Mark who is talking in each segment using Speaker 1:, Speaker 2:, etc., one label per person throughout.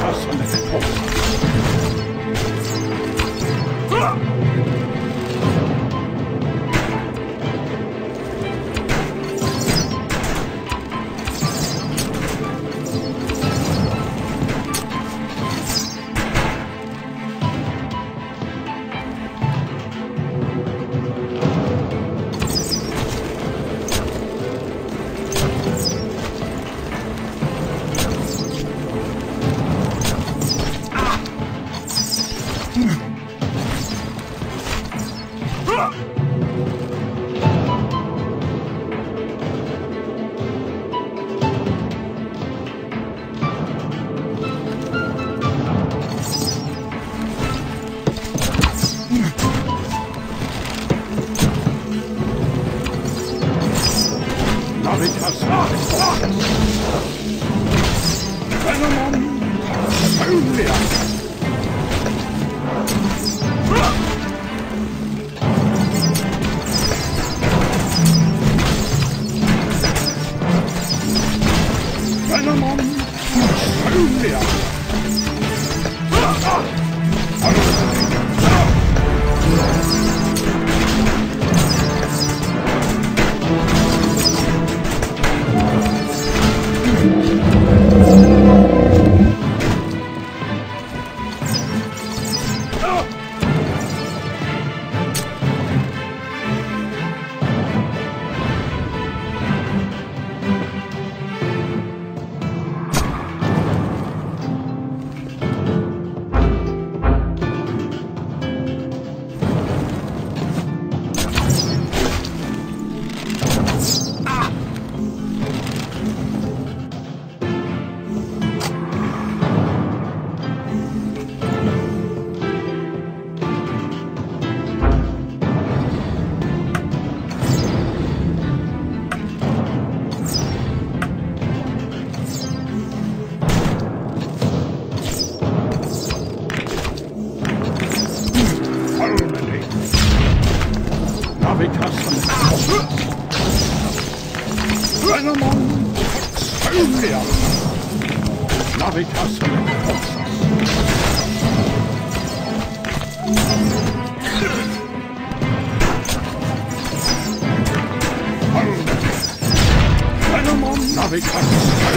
Speaker 1: 打死你！Damit versagt! Venomon! Höllenwerk! Venomon! Höllenwerk! every customer. Venomon Excelsior! Navitas Colossus. Navitas Colossus.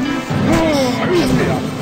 Speaker 1: Venomon Excelsior!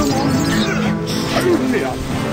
Speaker 1: 我还有个你啊？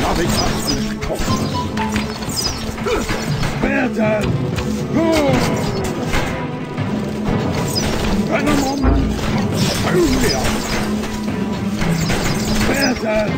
Speaker 1: Navitas Venomon Toxolia Werden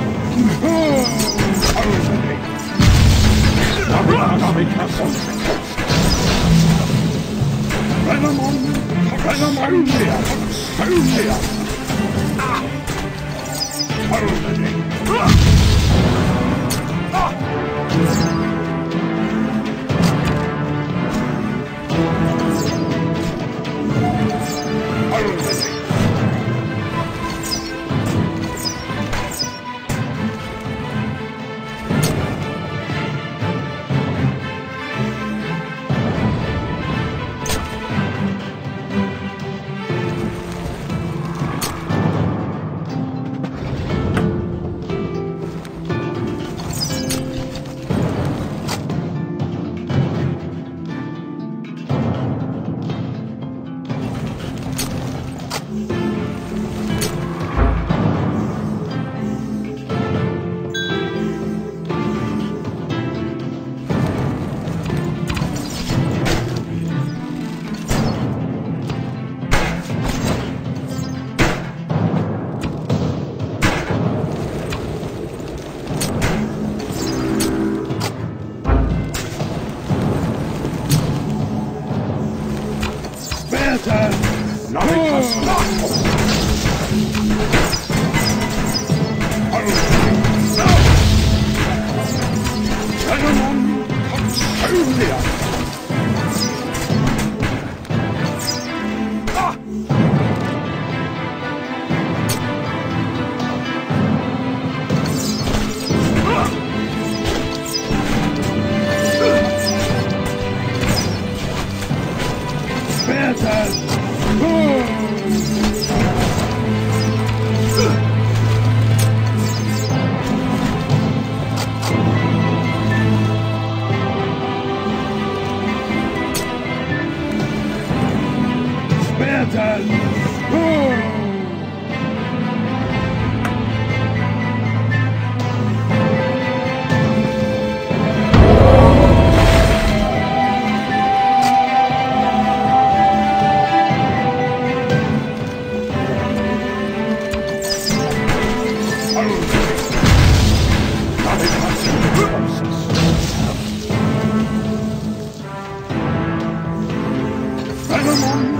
Speaker 1: Werden Venomon Toxolia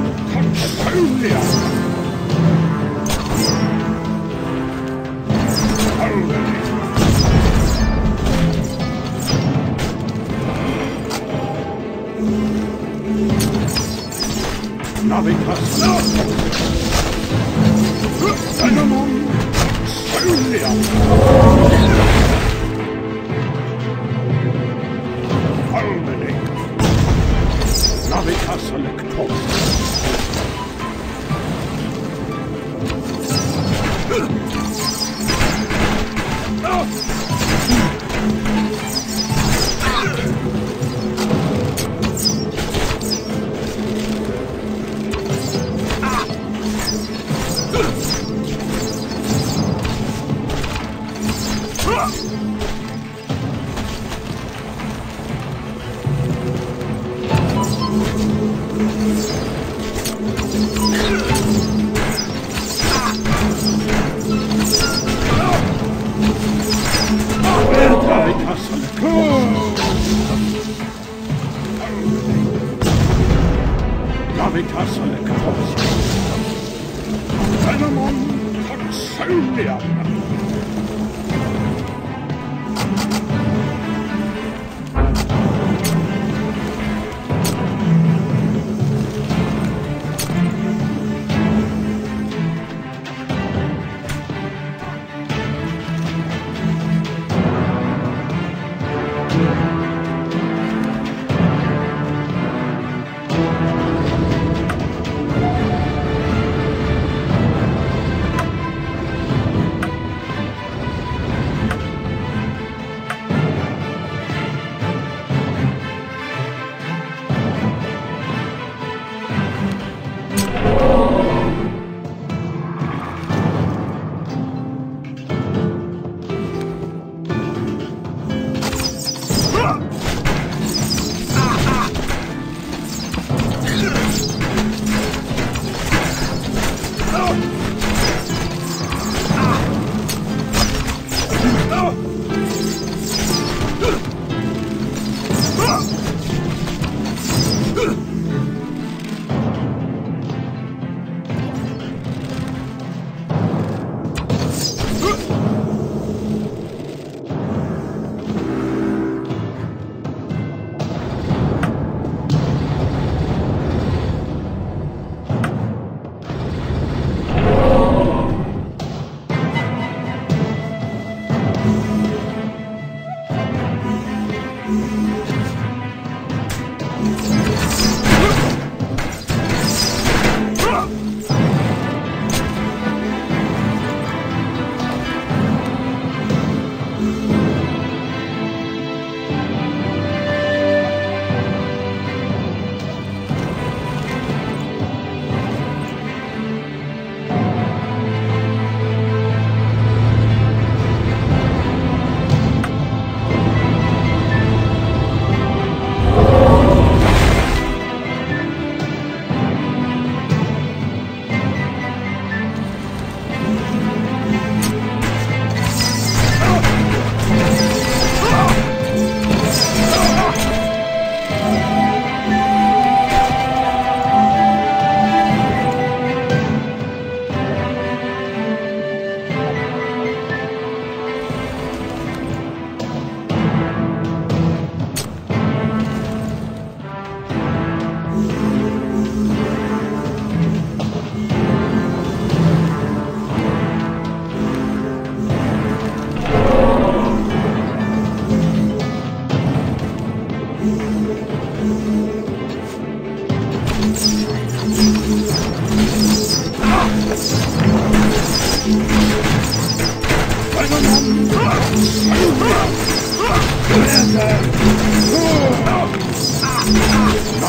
Speaker 1: Navitas Venomon Toxolia Harmony Navitas Electopus Navitas Electopus Navitas Venomon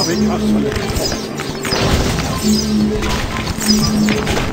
Speaker 1: Navitas Electros!